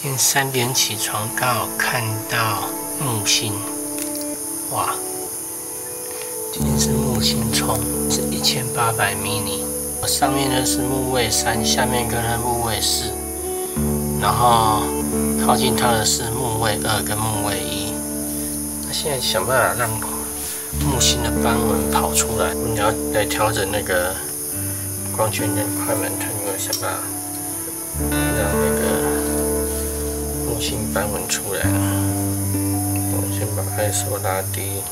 今天三点起床，刚好看到木星，哇！今天是木星冲，是一千八百迷你。我上面呢是木卫三，下面跟它木卫四，然后靠近它的是木卫二跟木卫一。那现在想办法让木星的斑纹跑出来，你要来调整那个光圈跟快门，它有想办法让那个。新斑纹出来。了，我先把 ISO 拉低，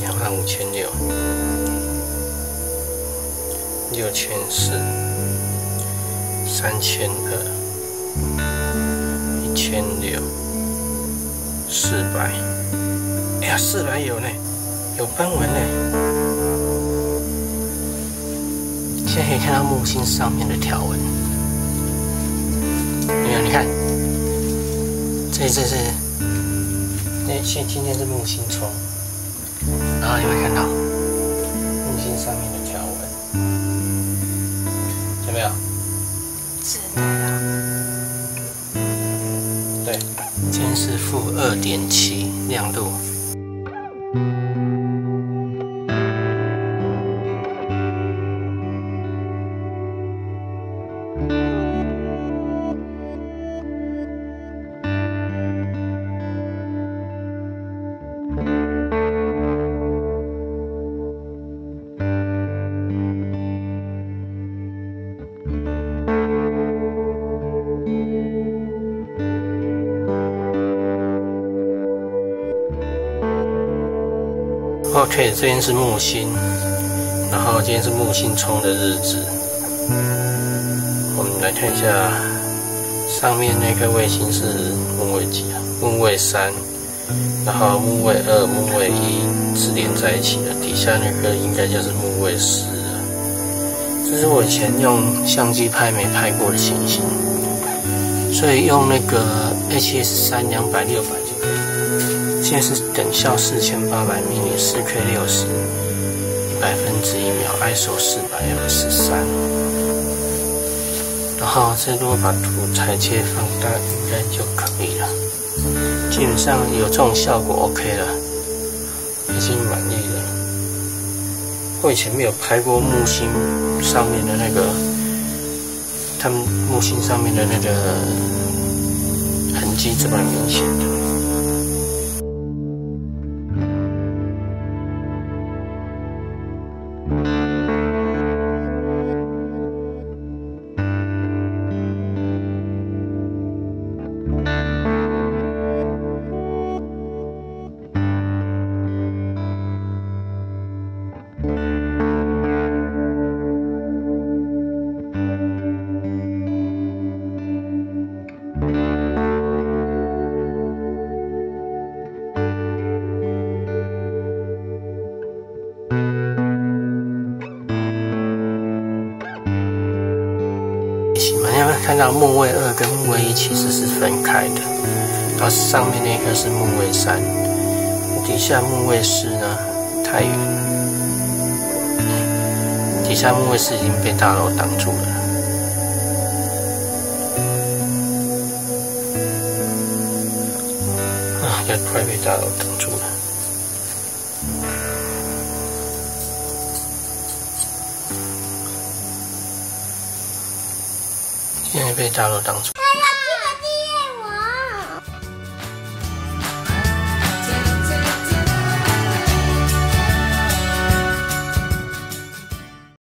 两万五千六，六千四，三千二，一千六，四百，哎呀，四百有呢，有斑纹呢。现在可以看到木星上面的条纹，没有？你看，这这是，那现今天是木星冲，然后你会看到木星上面的条纹，有没有？是的。对，今天是负二点七亮度。OK，这边是木星，然后今天是木星冲的日子。我们来看一下，上面那颗卫星是木卫几啊？木卫三，然后木卫二、木卫一是连在一起的，底下那颗应该就是木卫四了。这是我以前用相机拍没拍过的星星，所以用那个 HS 三两百六百。现在是等效四千八百米，四 K 六十，百分之一秒，ISO 四百 F 十三。然后再如果把图裁切放大，应该就可以了。基本上有这种效果 OK 了，已经满意了。我以前没有拍过木星上面的那个，他们木星上面的那个痕迹这么明显的。你有看到木卫二跟木卫一其实是分开的，然后上面那个是木卫三，底下木卫四呢太远，底下木卫四已经被大楼挡住了，啊，要快被大楼挡。被大陆挡住。